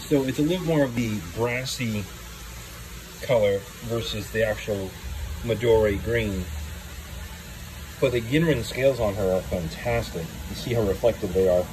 So it's a little more of the brassy color versus the actual Midori green. But the Ginrin scales on her are fantastic. You see how reflective they are.